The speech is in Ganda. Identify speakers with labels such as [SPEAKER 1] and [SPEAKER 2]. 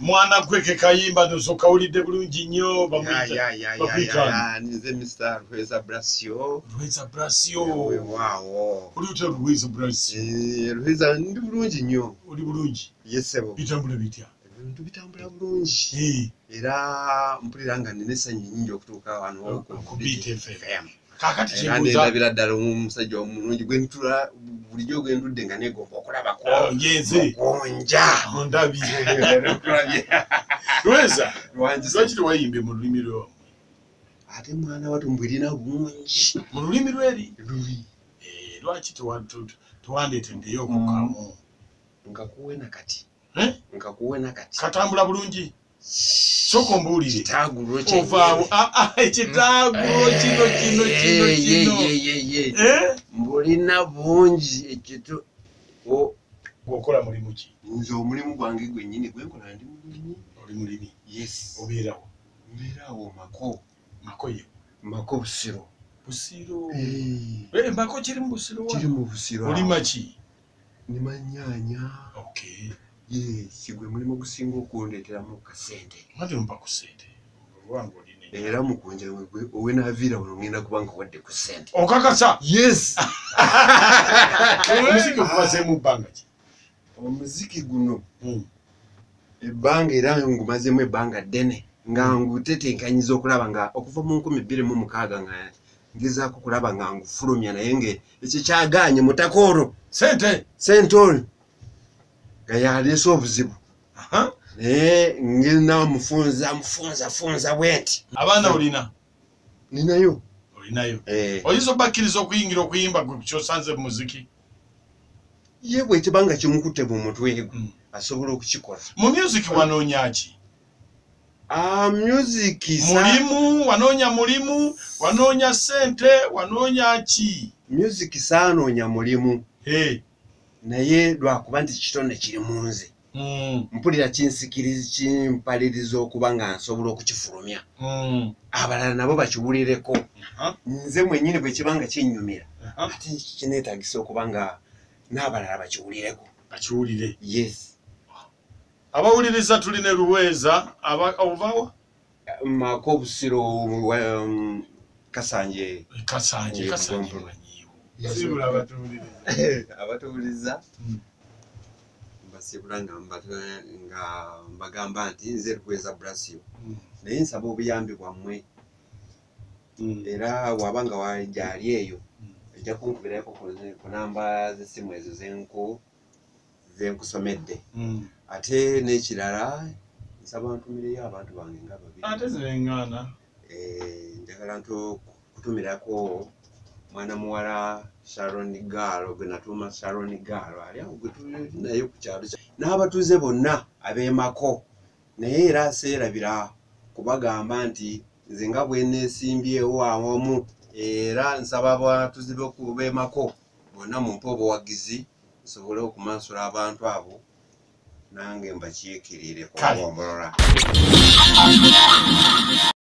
[SPEAKER 1] mwana gwe ke kayimba nosokawulidde bulungi nnyo
[SPEAKER 2] Ya,
[SPEAKER 1] bamwita
[SPEAKER 2] ya, ya, ya,
[SPEAKER 1] bakwita
[SPEAKER 2] ya, ya, nze mr rweza brasio.
[SPEAKER 1] Rweza brasio.
[SPEAKER 2] Waawo
[SPEAKER 1] oli utya rweza brasio?
[SPEAKER 2] Eh, ndi bulungi nnyo.
[SPEAKER 1] Oli bulungi?
[SPEAKER 2] Yesebo
[SPEAKER 1] bitambula bitya?
[SPEAKER 2] Ebintu bitambula bulungi.
[SPEAKER 1] Eh,
[SPEAKER 2] era mpulira nga nina essanyu nyingi okutuuka wano
[SPEAKER 1] kaakati
[SPEAKER 2] era nendabira ddala omusajja omulungi gwentula bulijjo gwendudde nga negomba okulabako
[SPEAKER 1] Ngenze
[SPEAKER 2] ogonja
[SPEAKER 1] ondabye rweza
[SPEAKER 2] Lwanjisa.
[SPEAKER 1] lwaki tewayimbye mu lulimi lwo?
[SPEAKER 2] Ate mwana watu mbwirina bungi.
[SPEAKER 1] Mu lulimi lweri
[SPEAKER 2] luli.
[SPEAKER 1] Eh, lwaki tewandeetendeyo okukamu
[SPEAKER 2] nkakuwe nakati
[SPEAKER 1] Eh?
[SPEAKER 2] nkakuwe nakati
[SPEAKER 1] katambula bulungi. Sooka ombuulire. Ovaawo Ah, ah, ekitaagulo kino kino kino kino. Eh?
[SPEAKER 2] mbulina bungi. Ekito
[SPEAKER 1] bw'okola mulimu ki?
[SPEAKER 2] Nze omulimu gwange gwennyini gwenkola ndi mulimi?
[SPEAKER 1] Oli mulimi.
[SPEAKER 2] Yes.
[SPEAKER 1] Obeerawo
[SPEAKER 2] mbeeraawo mako.
[SPEAKER 1] Makoye
[SPEAKER 2] mako busiro.
[SPEAKER 1] Busiro.
[SPEAKER 2] Eh,
[SPEAKER 1] mako kiri mu busiro
[SPEAKER 2] kiri mu busiro.
[SPEAKER 1] Olima ki
[SPEAKER 2] nima nyaanya
[SPEAKER 1] okay
[SPEAKER 2] ye kigwe mulimu gusinga okundeeteramu kasente
[SPEAKER 1] mati mpa ku sente. Olwange oline
[SPEAKER 2] era mukunja gwe owenaaviira wano ngenda kuba nga wadde ku sente.
[SPEAKER 1] Okakasa!
[SPEAKER 2] Yes.
[SPEAKER 1] Omuziki ogumazeemu bbanga ki
[SPEAKER 2] omuziki guno
[SPEAKER 1] Mm.
[SPEAKER 2] ebbanga era ngumazemu ebbanga ddene nga ngutetenkanyiza okulaba nga okuva mu nkumi bbiri mu mukaaga nga ngezaako kulaba nga ngufulumya naye nga ekyo kyagaanye mutaka olwo
[SPEAKER 1] sente
[SPEAKER 2] sente olwo nga yaleese obuzibu. Naye ngena mufunza mufunza funza bwenti.
[SPEAKER 1] Abaana olina?
[SPEAKER 2] Ninayo.
[SPEAKER 1] Olinayo.
[SPEAKER 2] Eh,
[SPEAKER 1] oyinza obakkiriza okuyingira okuyimba gwe kyosanze mu muziki
[SPEAKER 2] ye bwekibanga kimukutte mu mutwe gwe
[SPEAKER 1] Mm.
[SPEAKER 2] asobola okukikola.
[SPEAKER 1] Mu music wanoonya ki?
[SPEAKER 2] Ah, music
[SPEAKER 1] mulimu wanoonya mulimu wanoonya sente wanoonya ki?
[SPEAKER 2] Music saanoonya mulimu. Naye lwakuba nti kitone kiri mu nze.
[SPEAKER 1] Mm,
[SPEAKER 2] mpulira kinsikiriza kimpaliriza okuba nga nsobola okukifulumya.
[SPEAKER 1] Mm.
[SPEAKER 2] abalala nabo bakiwulireko. Nze mwenyini bwe kiba nga kinnyumira ate kineetagisa okuba nga n'abalala bakiwulireko.
[SPEAKER 1] Bakiwulire.
[SPEAKER 2] Yes.
[SPEAKER 1] Abawuliriza tuline luweeza ovawa
[SPEAKER 2] mako obusiro um, kasanje.
[SPEAKER 1] Kasanje kasanje
[SPEAKER 2] Yes.
[SPEAKER 1] sibula abatuwuliriza?
[SPEAKER 2] Abatuwuliza
[SPEAKER 1] Mm.
[SPEAKER 2] mbasibula nga mbagamba nti nze lukweza brasio
[SPEAKER 1] Mm,
[SPEAKER 2] naye nsaba obuyambi bwammwe.
[SPEAKER 1] Mm,
[SPEAKER 2] era waba nga wagyali eyo. Ojja kunkubirako ku- namba z'essimu ezo zenku zenkusomedde
[SPEAKER 1] mm.
[SPEAKER 2] ate n'ekirala nsaba ntumireyo abantu bange nga babiri.
[SPEAKER 1] Ate zireŋŋaana
[SPEAKER 2] Eh, njagala ntu kutumirako mwana muwala sharon gaalo gwe natuuma sharon gaalo ali awo gwe tuli naye ku kyalo kya n'abatuuze bonna ab'emako naye era seerabira kubagamba nti nze nga bwe neesimbyewo awamu era nsaba abatuuze b'emako bonna mumpe obuwagizi nsobole okumansula abantu abo nange mbakiikirire
[SPEAKER 1] Kale.
[SPEAKER 2] kubawombolola